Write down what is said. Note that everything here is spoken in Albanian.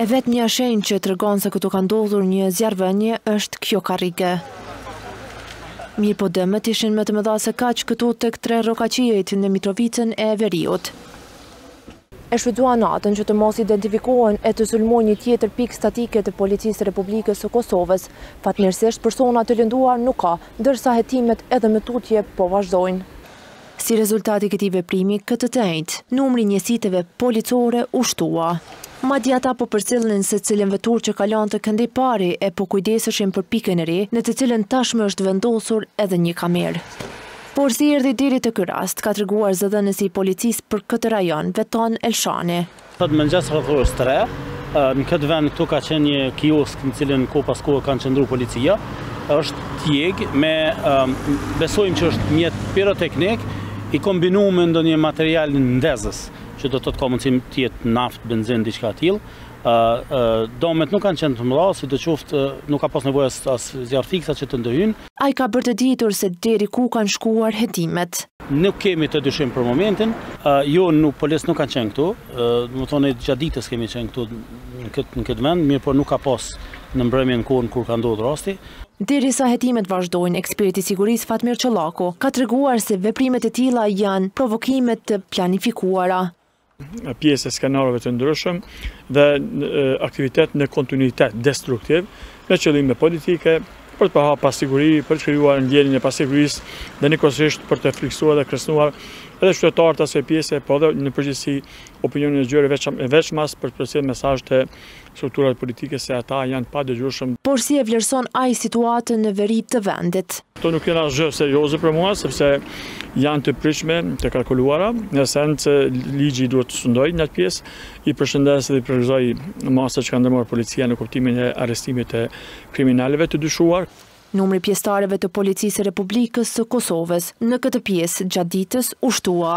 E vetmja shenjë që tregon se këtu ka ndodhur një zjarrvënie është kjo karrige. Mirëpo dëmet ishin më të mëdha se kaq këtu tek tre rrokaqiejt në Mitrovicën e Veriut. E shfrytëzuan natën që të mos identifikohen e të sulmojnë një tjetër pikë statike të Policisë së Republikës së Kosovës. Fatmirësisht persona të lënduar nuk ka, ndërsa hetimet edhe më tutje po vazhdojnë. Si rezultat i këtij veprimi, këtë të enjtë, numri i njësiteve policore u shtua. Madje ata po përcillnin secilën veturë që kalonte këndej pari e po kujdeseshin për pikën e re, në të cilën tashmë është vendosur edhe një kamerë. Por si erdhi deri te ky rast, ka treguar zëdhënësi i policisë për këtë rajon, Veton Elshani. Sot mëngjes rreth orës tre, në këtë vend këtu ka qenë një kiosk në të cilin kohë pas kohe kanë qëndru policia, është djeg me, besojmë që është mjet piroteknik, i kombinu me ndonjë material ndezës, që do të thotë ka mundësi me qenë naft, benzin, diçka e tillë, dëmet nuk kanë qenë të mëdha, sido qoftë nuk ka pas nevojë as zjarrfiksa që të ndërhyjnë, Ai ka bërë të ditur se deri ku kanë shkuar hetimet. Nuk kemi të dyshimtë për momentin. Jo, nuk policë nuk kanë qenë këtu. Domethënë gjatë ditës kemi qenë këtu në këtë në këtë vend, mirëpo nuk ka pas në mbrëmje në kohën kur ka ndodhur rasti. Derisa hetimet vazhdojnë, eksperti i sigurisë Fatmir Çollaku ka treguar se veprime të tilla janë provokime të planifikuara. pjesë e skenarëve të ndryshëm dhe aktivitet në kontinuitet destruktiv me qëllime politike për të përhapur pasiguri, për të krijuar ndjenjën e pasigurisë dhe njëkohësisht për të frikësuar dhe kërcënuar edhe qytetarët e asaj pjese, po edhe në përgjithësi opinionin e gjerë veçmas për të përcjellë mesazhet e strukturat politike se ata janë padëgjueshëm. Por si e vlerëson ai situatën në veri të vendit? Këto nuk janë asgjë serioze për mua, sepse janë të pritshme, të kalkuluara, në sens se ligji duhet të sundojë në atë pjesë, i përshëndes dhe i përgëzoj masat që ka ndërmarrë policia në kuptimin e arrestimit të kriminalëve të dyshuar. Numri i pjesëtarëve të Policisë së Republikës së Kosovës në këtë pjesë gjatë ditës u shtua.